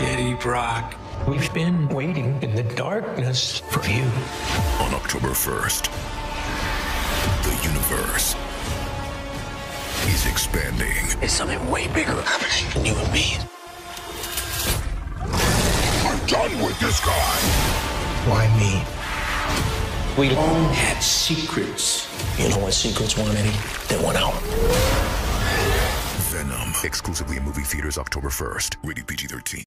Eddie Brock. We've been waiting in the darkness for you. On October 1st, the universe is expanding. It's something way bigger happening than you and me. I'm done with this guy. Why me? We all had secrets. You know what secrets want, Eddie? They went out. Venom, exclusively in movie theaters October 1st. Rated PG 13.